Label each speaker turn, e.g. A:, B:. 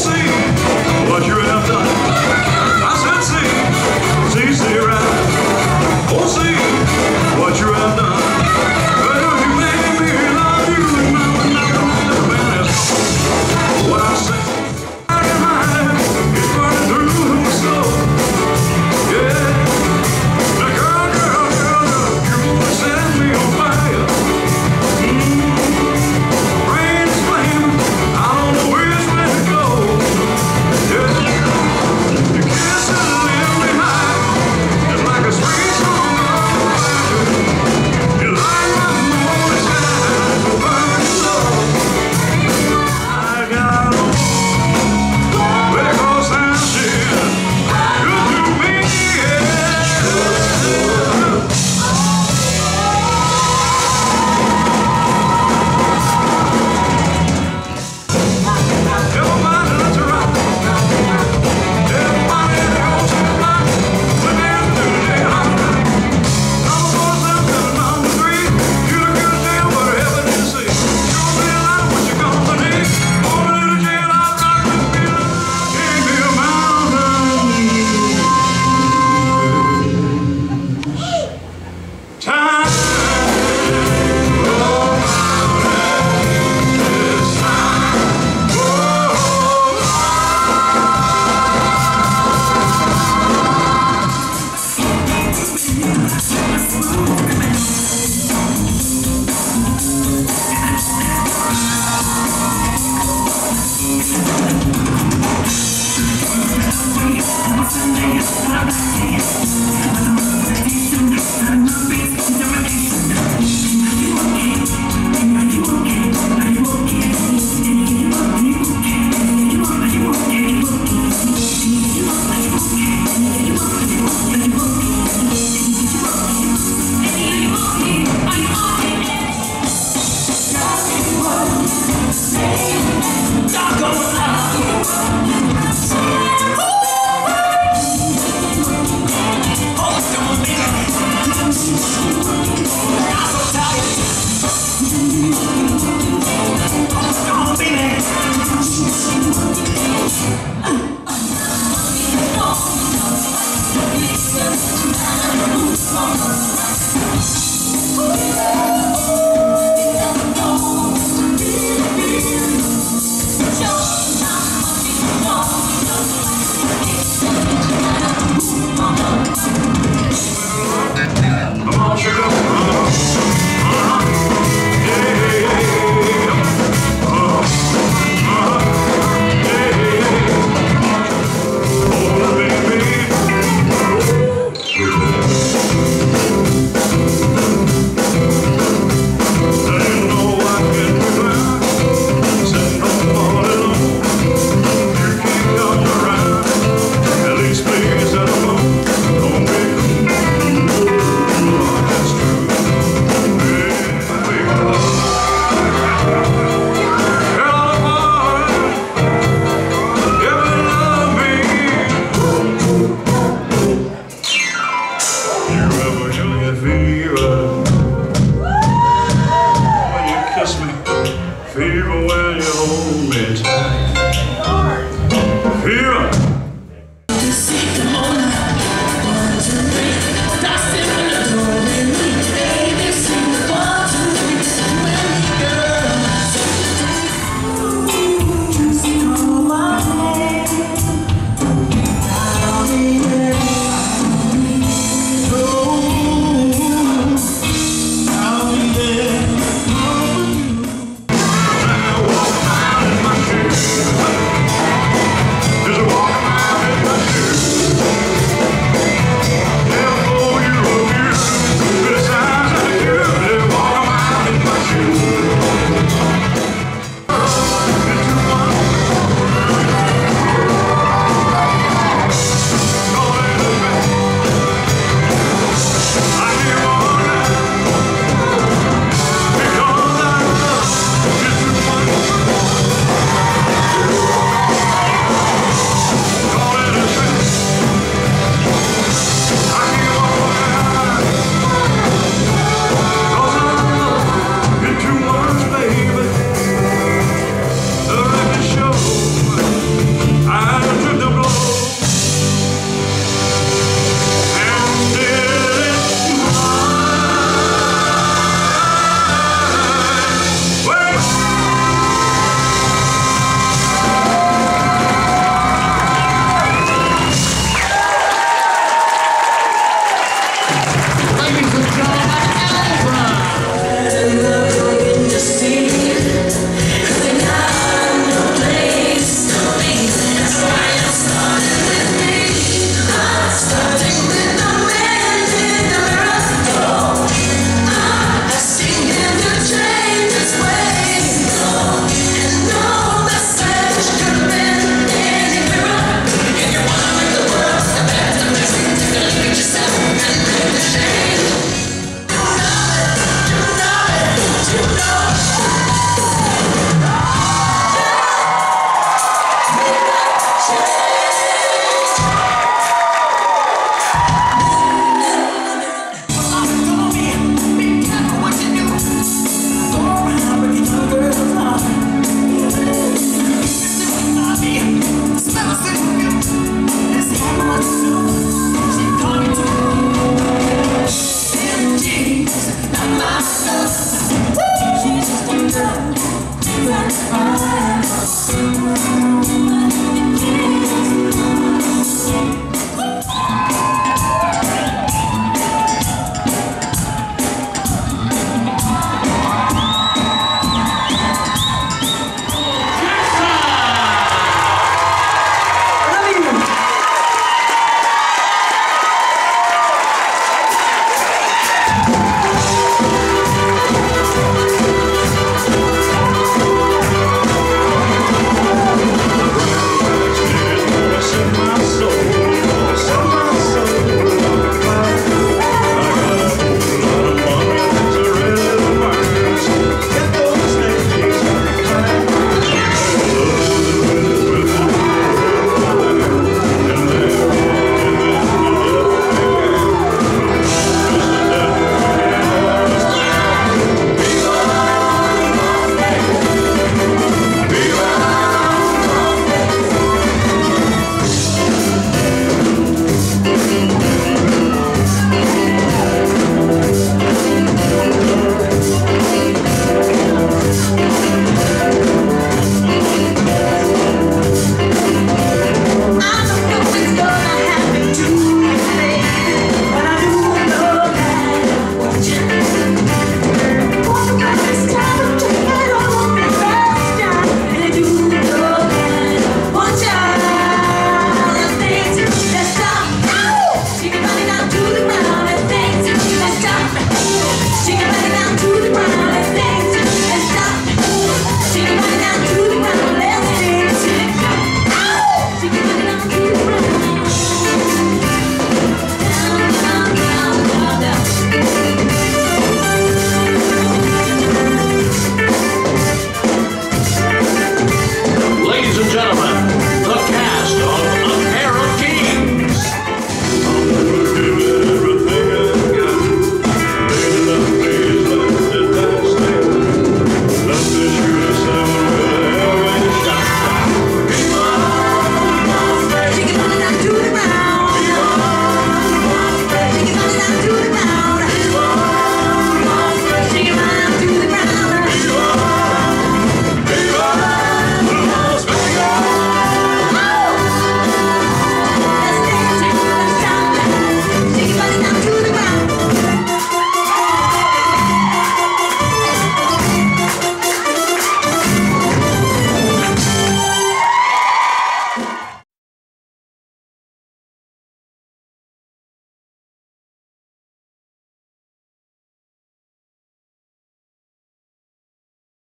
A: see.
B: Dark on
A: gentlemen.